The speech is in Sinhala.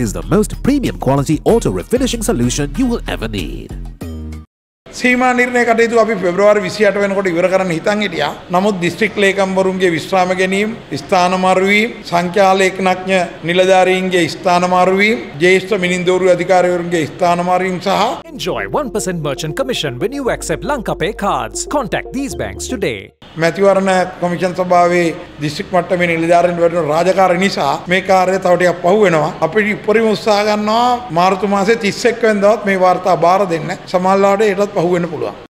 is the most premium quality auto refinishing solution you will ever need. සීමා නිර්ණය කටයුතු අපි පෙබ්‍රවාරි 28 වෙනකොට ඉවර කරන්න හිතන් හිටියා. නමුත් දිස්ත්‍රික් ලේකම්වරුන්ගේ විශ්‍රාම ගැනීම, ස්ථාන මාරු වීම, සංඛ්‍යාලේඛනඥ නිලධාරීන්ගේ ස්ථාන මාරු වීම, ජ්‍යෙෂ්ඨ මිනින්දෝරු අධිකාරිවරුන්ගේ ස්ථාන මාරු වීම සහ Enjoy 1% merchant commission when you accept Lankapay cards. Contact these banks today. මැතිවරණ කොමිෂන් සභාවේ දිස්ත්‍රික් මට්ටමේ නිලධාරීන් වලට රාජකාරී නිසා මේ කාර්යය තව ටිකක් පහු වෙනවා. අපි උපරිම උත්සාහ ගන්නවා මාර්තු මාසේ 31 වෙනිදාවත් මේ වාර්තා බාර දෙන්න. සමහරවිට ඒටත් පහු වෙන්න පුළුවන්.